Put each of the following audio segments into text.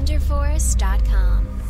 thunderforest.com.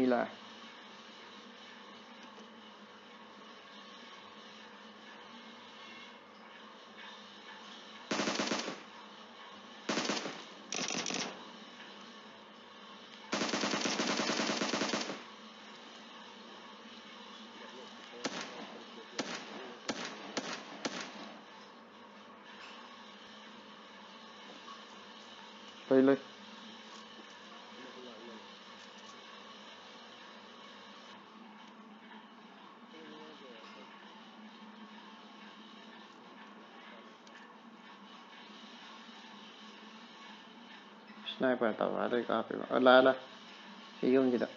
Miller. Bailey. Sniper tau ada ke api mah? Ada ada. Siung kita.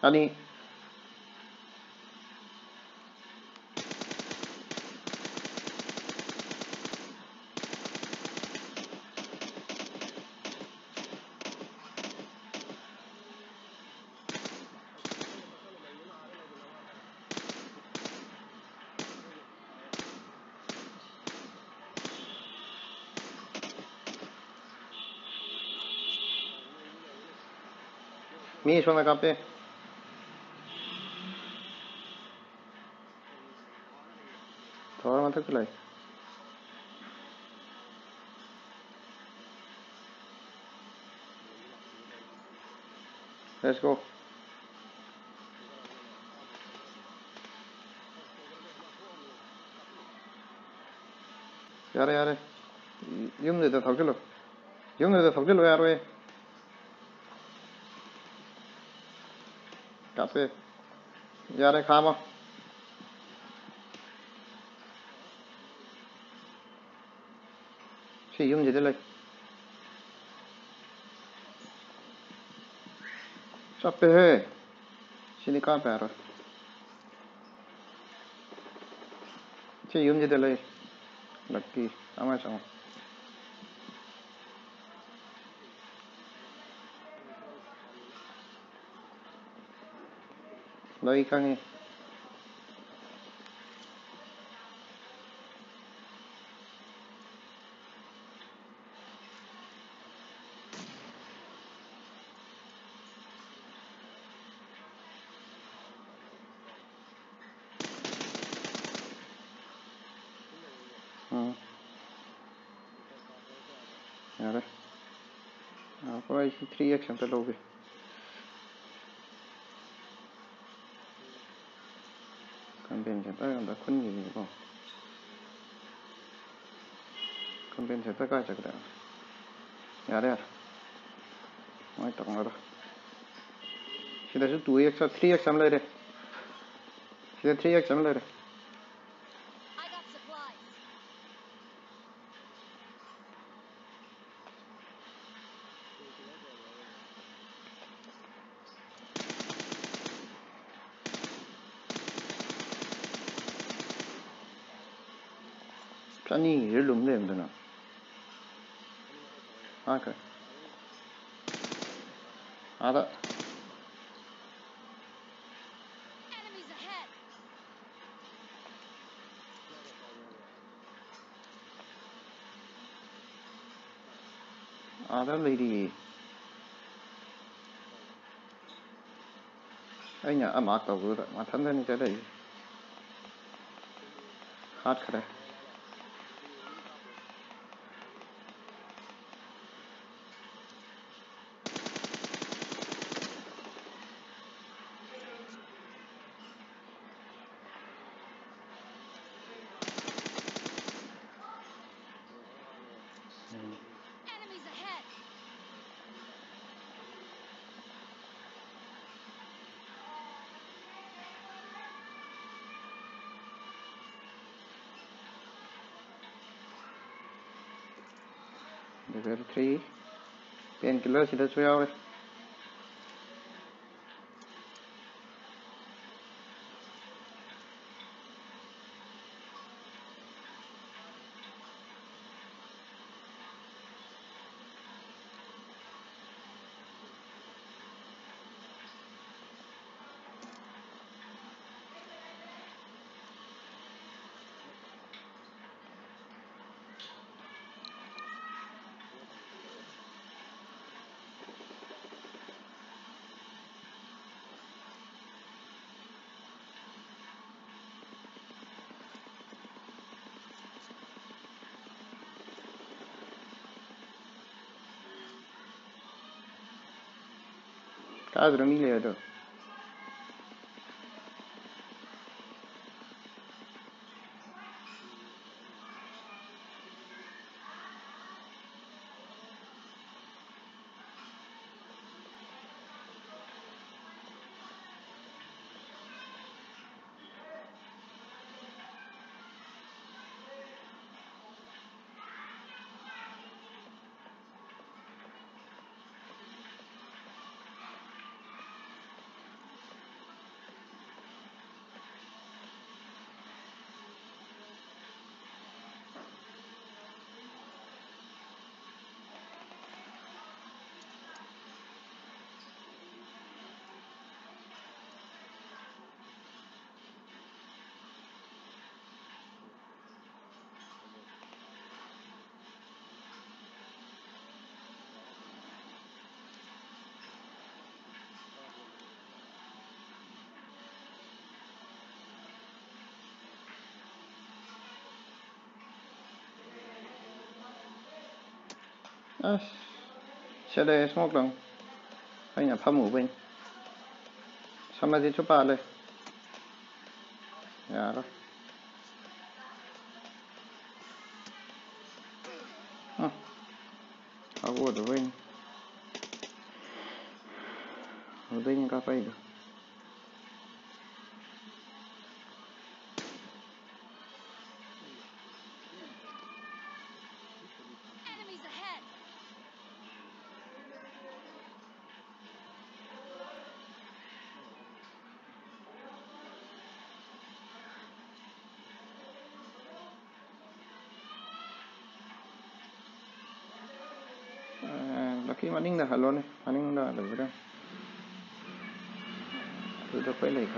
Ani. Miri schon mal Kappe. Τώρα μα τα κουλάει. Let's go. यार यार यूं दे दे थकलो यूं दे दे थकलो यार वे café. Jaren gaan we. Zie je hem dit leuk. Sappe he. Sini kaan päällä. Zie je hem dit. Lucky. Sama sama. のいい加減やれ。Ja, mm. på väg till tre exempel låg vi. 컨벤션 따간다 콘님이고 컨벤션 따가자 그래. 야래 어이 따가다. 시다 저 2x 3x 3레래. 시다 3x 3레래. Planning är lugn det nu. Okej. Ja, det. Enemies ahead! Ja, det lady. anh nhà à mặc tàu vừa rồi, mà thân thân cái đây. Hát cái đấy There's 3 painkillers, that's 3 hours. Tá, tranquilo. À, xe đây smoke lòng anh nhà phá mũ bên xong rồi đi cho ba lên dạ đó. À aku ada bên udah ini apa itu được. aquí maninga jalones, maninga la verdad. Tú te puedes.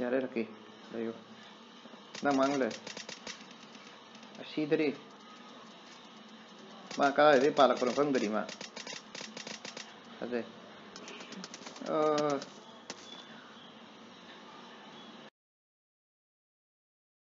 يا ريتك ايه ايوه நம்ம ஆங்கில சீதரி மா காலை பாலக்குறம் தெரியுமா அது